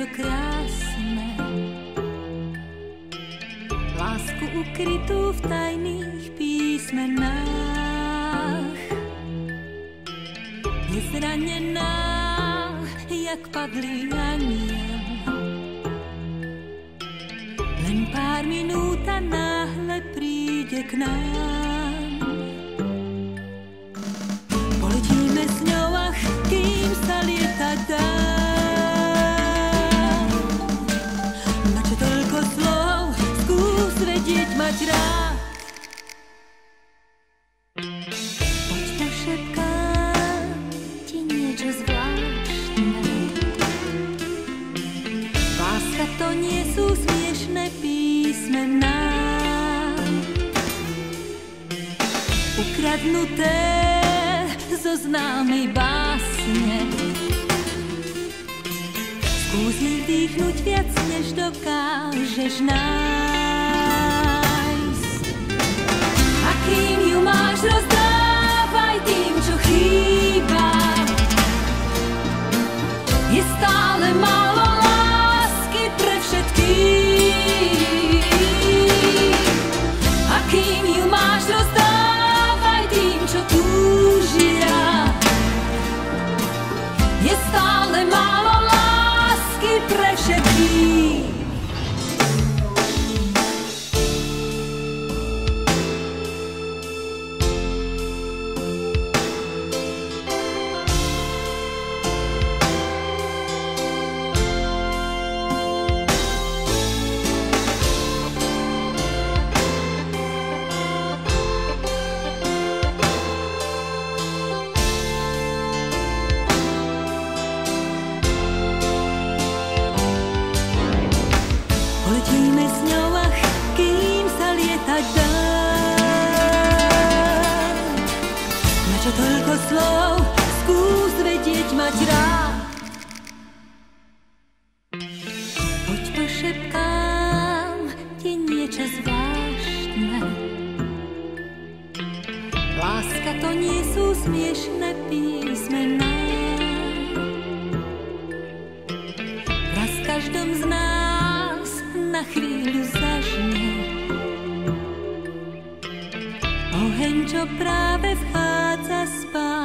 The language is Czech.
niečo krásne. Lásku ukrytú v tajných písmenách. Nezranená, jak padlý aniel. Len pár minút a náhle príde k nám. Láska to nie sú smiešné písmená. Ukradnuté zo známej básne. Skús ich dýchnuť viac, než dokážeš nájsť. my písňovach, kým sa lietať dá. Na čo toľko slov, skús vedieť mať rád. Poď pošepkám ti. Láska to nie sú smiešne písmená. čo práve vchádza spát.